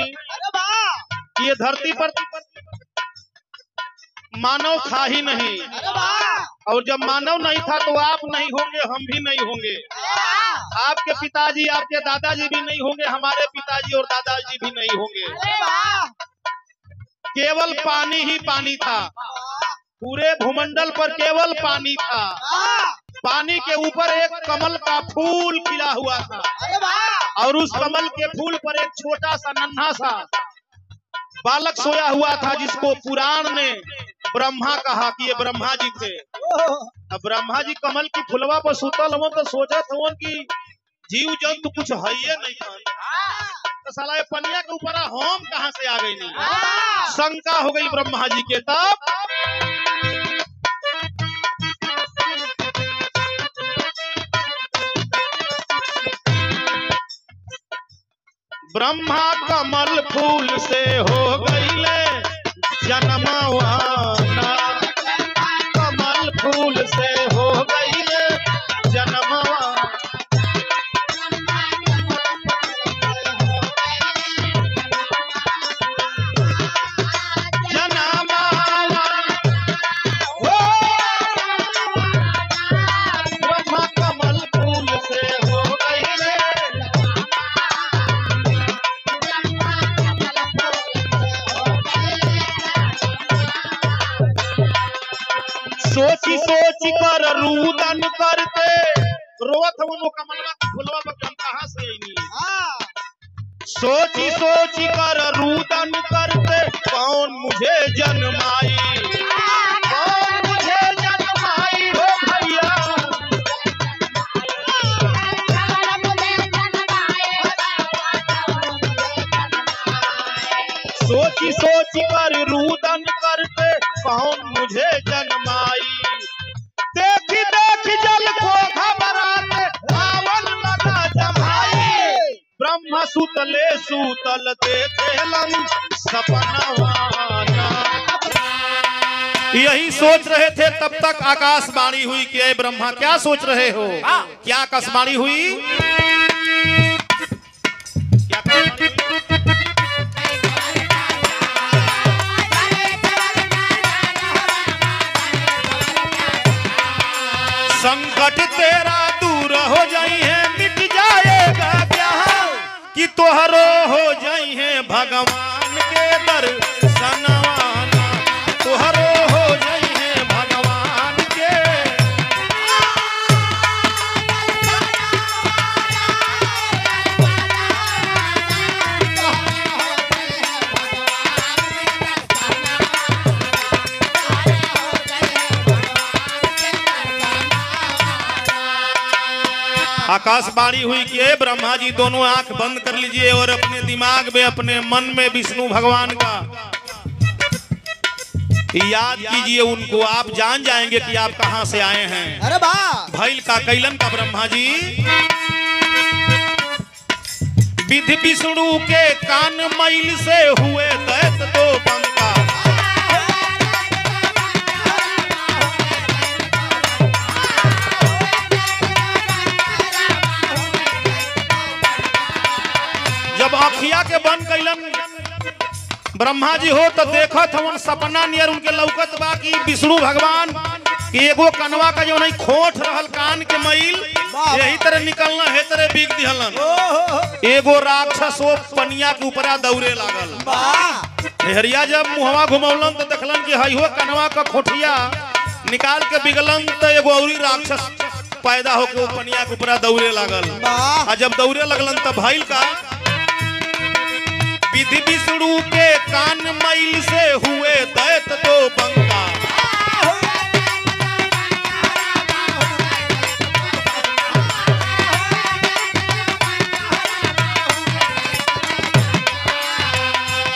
हैं कि ये धरती पर मानव था ही नहीं। और जब मानव नहीं था तो आप नहीं होंगे, हम भी नहीं होंगे। आपके पिताजी, आपके दादाजी भी नहीं होंगे, हमारे पिताजी और दादाजी भी नहीं होंगे। केवल पानी ही पानी था। पूरे भूमंडल पर केवल पानी था। पानी के ऊपर एक कमल का फूल खिला हुआ था। और उस कमल के फूल पर एक छोटा सा नन्हा सा बालक सोया हुआ था जिसको पुराण ने ब्रह्मा कहा कि ये ब्रह्मा जी थे अब ब्रह्मा जी कमल की फुलवा पर सुतल हो तो सोचा हवन कि जीव जंतु कुछ है ये नहीं। तो साला ये पनिया के ऊपर हम कहाँ से आ गई? नहीं शंका हो गई ब्रह्मा जी के तब। ब्रह्मा कमल फूल से हो गईले जन्मा कमल सोची सोची कर रूदन करते। रोवत हम वो कमलवा फुलवा पर हम कहाँ से आईनी सोची सोची कर रूदन करते, कौन मुझे जन्माई? कौन मुझे जन्माई हो सोची सोची कर रूदन करते, कौन मुझे सुतले सूतल देखेलन सपनवाना यही सोच रहे थे तब तक आकाशवाणी हुई कि "ऐ ब्रह्मा क्या सोच रहे हो? क्या आकाशवाणी हुई? संकट तोहरो हो है भगवान के दर्शनवाना आकाशवाणी हुई कि "ए ब्रह्मा जी दोनों आँख बंद कर लीजिए और अपने दिमाग में अपने मन में विष्णु भगवान का याद कीजिए उनको। आप जान जाएँगे कि आप कहाँ से आए हैं। अरे भैल का कैलन का ब्रह्मा जी। विधि विष्णु के कान मैल से हुए दैत दो बंका जब के बन कैलन ब्रह्मा जी हो तो देखत हवन सपना नियर उनके लौकत बा कि विष्णु भगवान कि एगो कनवा का जो नहीं खोट रहल कान के मैल यही तरह निकलना है तरह बीग दिहलन। एगो राक्षस वो पनिया के ऊपरा दौड़े लागल। हेरिया जब मुहवा घुमौलन तो देखलन कि हई हो कनवा का खोटिया निकाल के बिगलन तो एगो औरी राक्षस पैदा होके वो पनिया के ऊपरा दौड़े लागल। आ जब दौड़े लगलन तब भइल का विधि विष्णु के कान मैल से हुए दैत दो बंका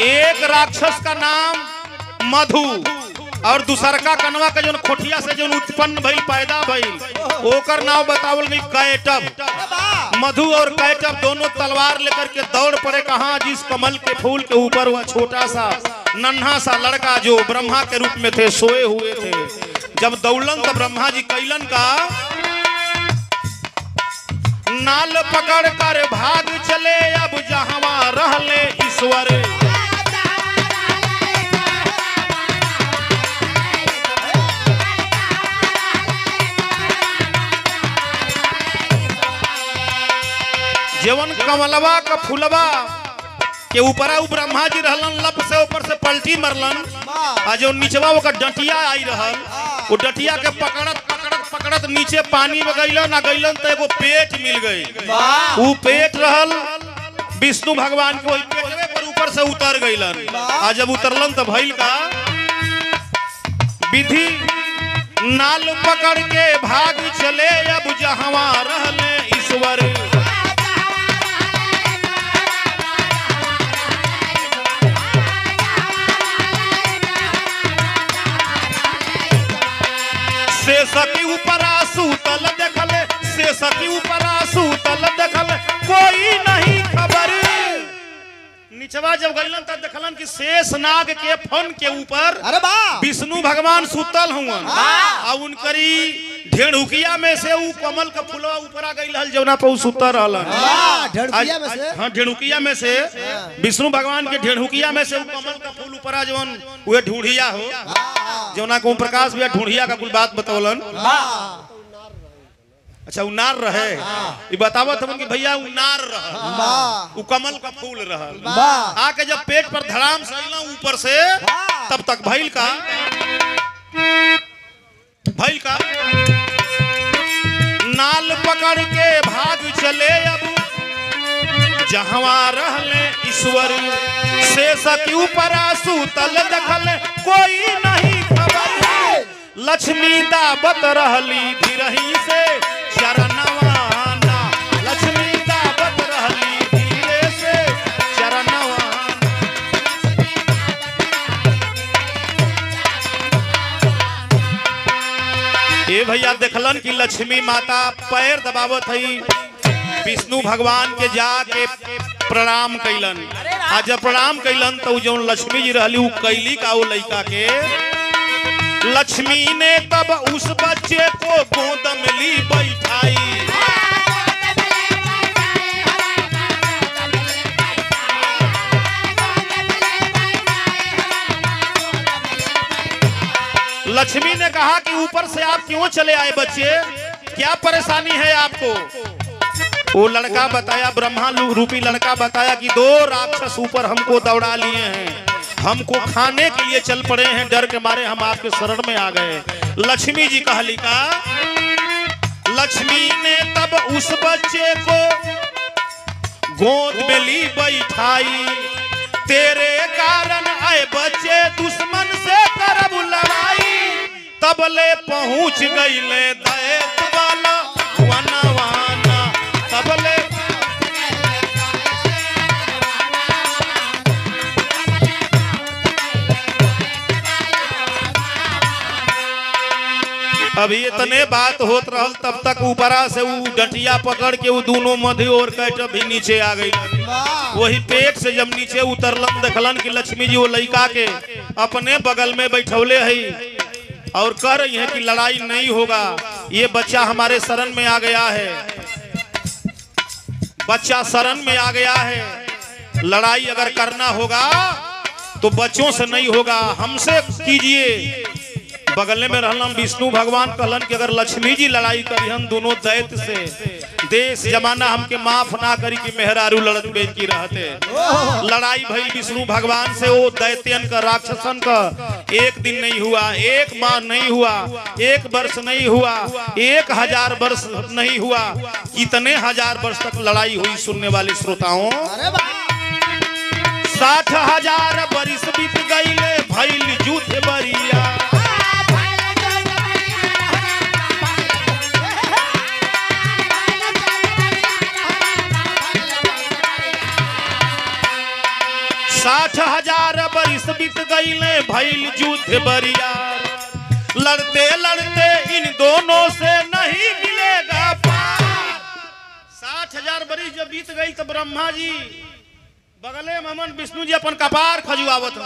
एक राक्षस का नाम मधु और दूसरका कनवा का जो खोटिया से जो उत्पन्न भइल, पैदा भइल, ओकर नाम बतावल गई कैटब। मधु और कैटअप दोनों तलवार लेकर के दौड़ पड़े कहा जिस कमल के फूल के ऊपर वह छोटा सा, नन्हा सा लड़का जो ब्रह्मा के रूप में थे, सोए हुए थे। जब दौलन तो ब्रह्मा जी कैलन का नाल पकड़ कर भाग चले, अब जहवा रहले कमलवा का फुलवा के ऊपरा ब्रह्मा जी रहलन लप से ऊपर से पलटी मरलन आ जो निचवा ओकर डंटिया आई रहल वो डंटिया के पकड़त पकड़त पकड़त नीचे पानी में गइलन आ गइलन तो एगो पेट मिल गई। ऊ पेट रहल विष्णु भगवान के वही पेटवे पर ऊपर से उतर गइलन। आ जब उतरलन तो भइल का विधि नाल पकड़ के भाग चले अब जहवा रहले ईश्वर। से सकी ऊपरा सूतल देखले से सकी ऊपरा सूतल देखले कोई नहीं खबर। निचवा जब गइलन तब देखलन कि शेष नाग के फन के ऊपर अरे वाह विष्णु भगवान सुतल हुआ आ उनकरी में से ऊ कमल का फुलवा ऊपर आ गइल हल जौना पे ऊ सुतल रहलन। ढड़किया में से। हाँ ढेड़ुकिया में से। विष्णु भगवान के ढेड़ुकिया में से ऊ कमल का फूल ऊपर आ जवन उहे ढूढ़िया हो। वाह जौना को प्रकाश भैया ढूढ़िया का कुल बात बतौलन। अच्छा उनार रहे। ये बतावत हमन कि भैया उनार रहे। वाह उ कमल का फूल वाह। आके जब पेट पर धड़ाम से ऊपर से तब तक भइल का? भइल का? नाल पकड़ के भाग चले अब। जहवा रहले ईश्वर से सकी ऊपर सूतल देखल। कोई नहीं लक्ष्मी दावत रहली धीरही से ए भैया देखलन कि लक्ष्मी माता पैर दबावत हई। विष्णु भगवान के जाके प्रणाम कैलन आ जब प्रणाम कैलन तो जौन लक्ष्मी जी रहली कैली का वो लड़का के? लक्ष्मी ने तब उस बच्चे को गोद में ली बैठाई। लक्ष्मी ने कहा कि ऊपर से आप क्यों चले आए बच्चे? क्या परेशानी है आपको? वो लड़का बताया, ब्रह्मा रूपी लड़का बताया कि दो राक्षस ऊपर हमको दौड़ा लिए हैं। हमको खाने के लिए चल पड़े हैं, डर के मारे हम आपके शरण में आ गए। लक्ष्मी जी कहली का लक्ष्मी ने तब उस बच्चे को गोद में ली बैठाई। तेरे कारण आए बच्चे दुश्मन से करब लड़ाई। तबले पहुँच गईले दैत वाला अभी इतने बात होत रहल तब तक ऊपरा से ऊ डटिया पकड़ के ऊ दोनों मध्य और कैट भी नीचे आ गई। वही। पेट से जब नीचे उतरलन देखलन कि लक्ष्मी जी वो लड़का के अपने बगल में बैठौले है और कह रही है कि लड़ाई नहीं होगा ये बच्चा हमारे शरण में आ गया है। बच्चा शरण में आ गया है। लड़ाई अगर करना होगा तो बच्चों से नहीं होगा हमसे कीजिए। बगल में रहलन विष्णु भगवान कहलन कि अगर लक्ष्मी जी लड़ाई करी हम दोनों दैत से देश जमाना हमके माफ़ ना करी कि मेहरारू लड़त बेंची रहते। लड़ाई भई विष्णु भगवान से वो दैत्यन का राक्षसन का एक दिन नहीं हुआ एक माह नहीं हुआ एक वर्ष नहीं हुआ एक हज़ार वर्ष नहीं हुआ कितने हज़ार वर्ष तक लड़ाई हुई सुनने वाले श्रोताओं? साठ हज़ार बरिस बीत गईले भइल युद्ध बरिया। साठ हज़ार बरिस बीत गईले भइल युद्ध बरिया लड़ते लड़ते इन दोनों से नहीं मिलेगा पार। साठ हज़ार बरिस जब बीत गई तो ब्रह्मा जी बगले में हमन विष्णु जी अपन कपार खजुआवत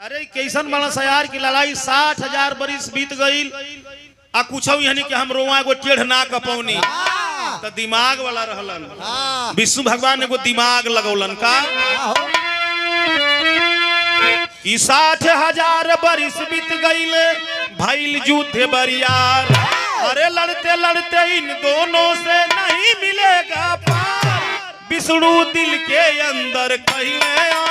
अरे कैसन बड़ा सयार की लड़ाई साठ हज़ार बरिस बीत गई। आ कुछ यानी कि हम रोआ एगो टेढ़ ना कपौनी वाह तो दिमाग वाला रहलन। विष्णु भगवान एगो दिमाग लगौलन का? कि साठ हज़ार बरिस बीत गईले भइल युद्ध बरियार। अरे लड़ते लड़ते इन दोनों से नहीं मिलेगा पार। विष्णु दिल के अंदर कहले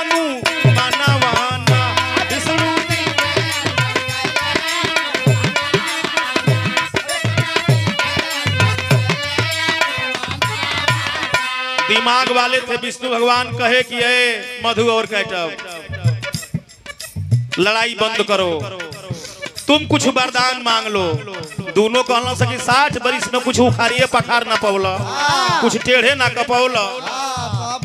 दिमाग वाले थे विष्णु भगवान कहे कि ए मधु और कैटब लड़ाई बंद करो। तुम कुछ वरदान मांग लो। दोनों कहना सकी साठ बरिस में कुछ उखाड़िए पखार ना पौला। कुछ टेढ़े ना कपौला। हाँ,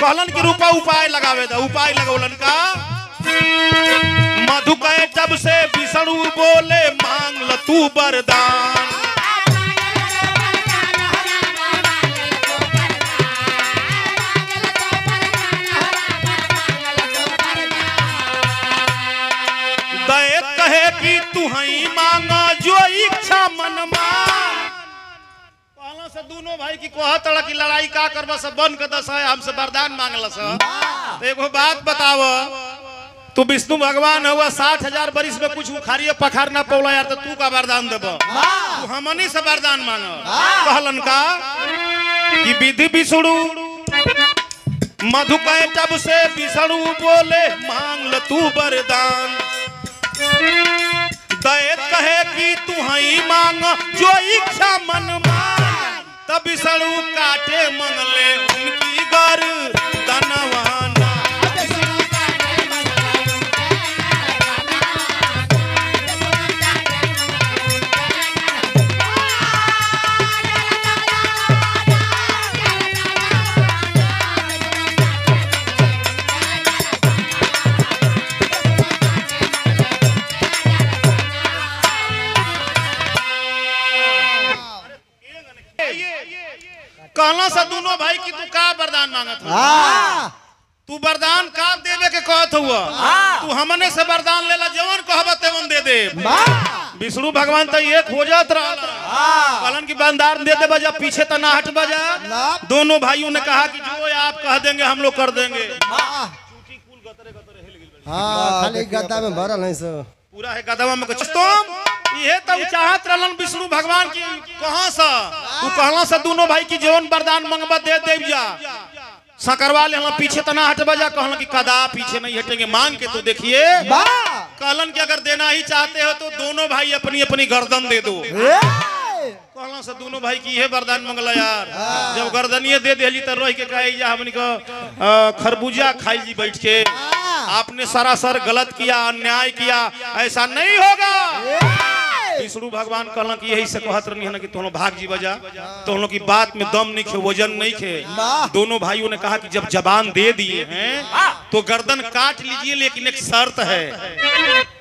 कहलन कि रूपा उपाय लगावे दा उपाय लगौलन का मधु कहे जब से विष्णु बोले मांग ल तू वरदान। तू ही मांगा जो इच्छा मन पहला से दोनों भाई की कहत रहा कि लड़ाई का करबा सब बन के दस है हमसे वरदान मांगल स। तो एगो बात बताव तू विष्णु भगवान हुआ साठ हज़ार बरिस में कुछ उखाड़िए पखार ना पौला यार तो तू का वरदान देब। तू हमनी से वरदान मांग कहलन का कि विधि विष्णु मधु कहे जब से विष्णु बोले मांग ल तू वरदान। दैत कहे कि तू ही मांग, जो इच्छा मन मांग, तब सड़ू काटे मंगले उनकी गर। दनवाना की तू का वरदान मांगत हाँ। तू वरदान का देवे के कहत हुआ? तू हमने से वरदान लेला जवन कहबा तेवन दे दे। विष्णु भगवान तो ये खोजत रहला कहलन की बंदार दे दे बजा पीछे तो ना हट बजा दोनों भाइयों ने कहा कि जो आप कह देंगे हम लोग कर देंगे। हाँ। खाली गद्दा में भरल है सो। पूरा है कदम में कुछ तुम ये तो चाहत रहलन विष्णु भगवान की कहाँ सा? तू कहला से दोनों भाई की जीवन वरदान मंगवा दे देव जा। सकरवा ले हम पीछे तना हट बजा कहलन कि कदा पीछे नहीं हटेंगे। मांग के तो देखिए। कहलन कि अगर देना ही चाहते हो तो दोनों भाई अपनी अपनी गर्दन दे दो! कहला से दोनों भाई की ये वरदान मंगला यार। जब गर्दनिए दे देली तो रह के कहे जा हमनी को खरबूजा खाई जी बैठ के। आपने सरासर गलत किया अन्याय किया ऐसा नहीं होगा। विष्णु भगवान कहलन कि यही से कहत रहनी है ना कि तुम लोग भाग जी बजा। तो लोग की बात में दम नहीं खे वज़न नहीं खे। दोनों भाइयों ने कहा कि जब जबान दे दिए हैं तो गर्दन काट लीजिए लेकिन एक शर्त है।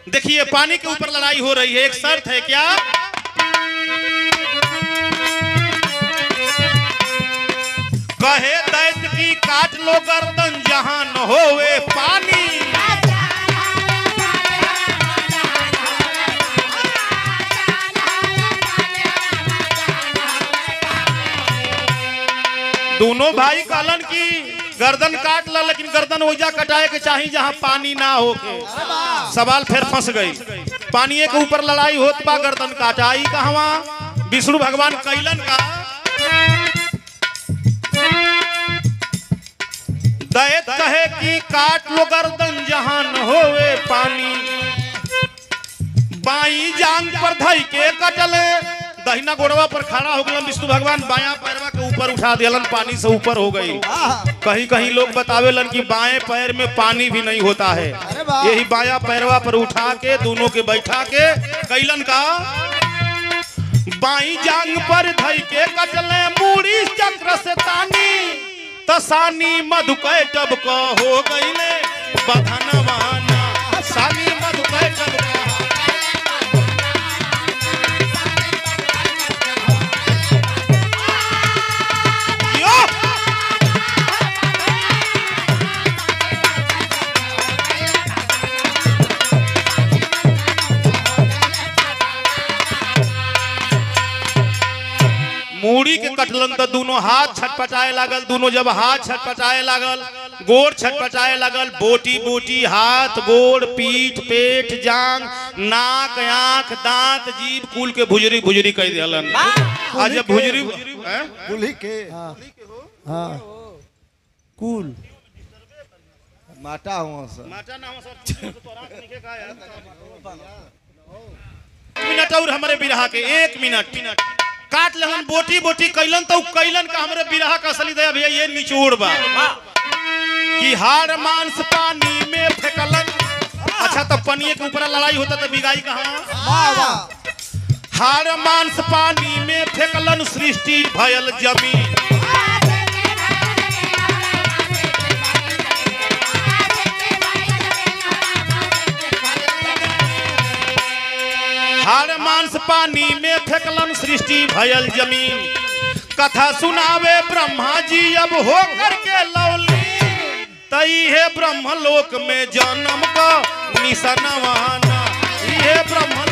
देखिए पानी के ऊपर लड़ाई हो रही है एक शर्त है क्या? कहे दैत की काट लो गर्दन जहाँ न होवे पानी। दोनों भाई कहलन की गर्दन काट ला, लेकिन गर्दन ओइजा कटाए के चाही जहाँ पानी ना होके सवाल फिर फंस गई। पानी के ऊपर लड़ाई होत बा, गर्दन काटाई कहवा? विष्णु भगवान कैलन का। दैत कहे कि काट लो गर्दन जहाँ न होवे पानी। बाई जांग पर धई के कटले। दहिना गोड़वा पर खड़ा हो गलन विष्णु भगवान, बाया पैरवा ऊपर उठा दिलन पानी से ऊपर हो गई। कहीं कहीं लोग बतावेलन कि बाएँ पैर में पानी भी नहीं होता है। यही बाया पैरवा पर उठा के दोनों के बैठा के कैलन का बाई जांग पर धई के कटले मूड़ी चक्र से तानी। तसानी मधु कैटब क हो गईले बधनवाना सानी मधु के कटलन तो दोनों हाथ छटपटाए लागल दोनों जब हाथ छटपटाए लागल गोड़ छटपटाए लागल बोटी बोटी हाथ गोड़ पीठ पेट जांग नाक आँख दांत जीभ कुल के भुजरी भुजरी कह दिलन आज जब भुजरी हैं? कुली के। हाँ। कुल माटा हुआ सर। माटा ना हो सब तो रात निके का यार? मिनट और हमारे बिरहा के एक मिनट। काट लेहन बोटी बोटी कैलन तो कैलन का हमरे बिरहा का असली दया भैया ये निचोड़ बा। कि हार मांस पानी में फेंकलन। अच्छा तो पनिए के ऊपर लड़ाई होता तो बिगाई कहाँ? वाह वाह। हार मांस पानी में फेकलन सृष्टि भयल ज़मीन। मांस पानी में फेंकलन सृष्टि भयल ज़मीन। कथा सुनावे ब्रह्मा जी अब हो करके लौली। तई है ब्रह्मलोक में जन्म का निशनवाना ये ब्रह्मलोक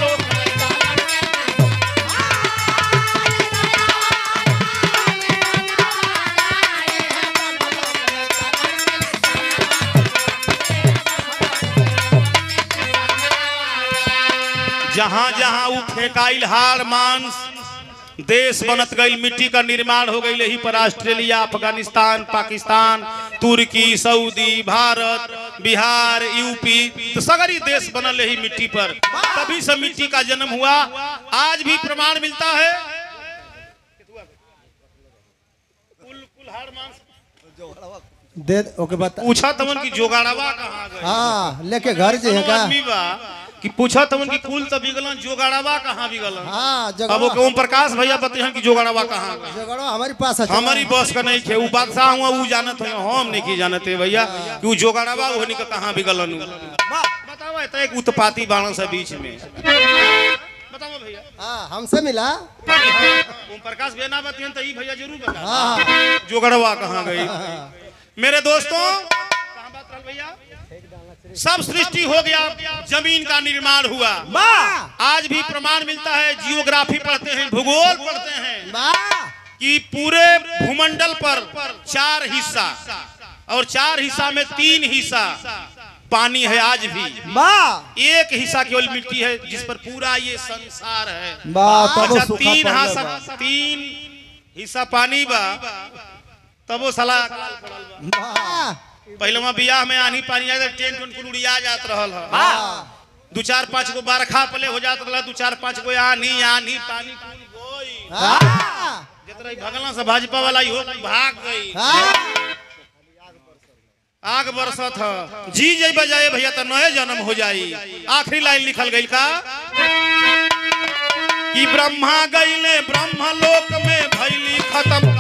जहाँ जहाँ उ फेंकाइल हार मांस देश बनत गई मिट्टी का निर्माण हो गई यही पर ऑस्ट्रेलिया अफ़गानिस्तान पाकिस्तान तुर्की सऊदी भारत बिहार यूपी तो सगरी देश बनल यही मिट्टी पर। तभी से मिट्टी का जन्म हुआ। आज भी प्रमाण मिलता है। दे ओके बता पूछा तमन की जोगाड़वा कहाँ गए? हाँ लेके घर जे है का? आदमी बा। कि पूछा तमन की कुल तो बिगलन जोगाड़वा कहाँ बिगलन? हाँ अब ओके ओम प्रकाश भैया बतिहन की जोगाड़वा कहाँ? जगह हमारी पास है हमारी बस का नहीं थे वो बादशाह हुआ वो जानत है हम नहीं की जानते भैया कि वो जोगाड़वा वो का कहाँ बिगलन। बताओ तो एक उत्पाती बाणों से बीच में। बताओ भैया। हाँ हमसे मिला। ओम प्रकाश भैया ना बतिहन तो भैया ज़रूर बता हाँ। कहाँ गई? मेरे दोस्तों कहाँ बात भैया? सब सृष्टि हो गया ज़मीन का निर्माण हुआ। आज भी प्रमाण मिलता है जियोग्राफी पढ़ते हैं भूगोल पढ़ते हैं कि पूरे भूमंडल पर चार हिस्सा और चार हिस्सा में तीन हिस्सा पानी है आज भी। एक हिस्सा केवल मिट्टी है जिस पर पूरा ये संसार है। अच्छा तीन हिस्सा तीन हिस्सा पानी बा तब वो साला पहले वहाँ बियाह में आनी पानी आए टेंट उंट कुल उड़िया जात रहल है। वाह दू चार पाँच गो बरखा पले हो जात रहल दू चार पाँच गो आनी आनी पानी कुल गोई। हाँ। जितना भगला से भाजपा वाला ही हो भाग गई। हाँ। आग बरसत ह। जी जई बजाए भैया तो नए जन्म हो जाई। आखिरी लाइन लिखल गई का? कि ब्रह्मा गईले ब्रह्मलोक में भैली खत्म।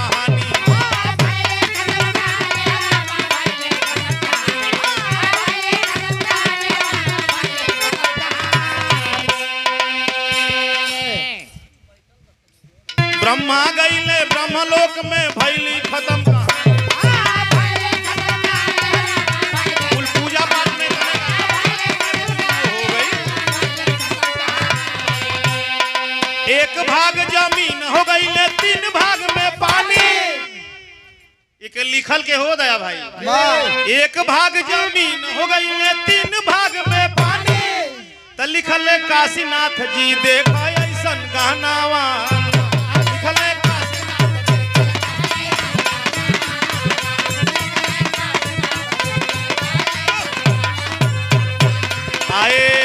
ब्रह्मलोक में भैली खत्म कहानी कुल पूजा पाठ में हो एक भाग ज़मीन हो गई तीन भाग में पानी। एक लिखल के हो दया भाई। एक भाग ज़मीन हो गई ले तीन भाग में पानी। तो लिखल काशीनाथ जी देखो ¡Ahí!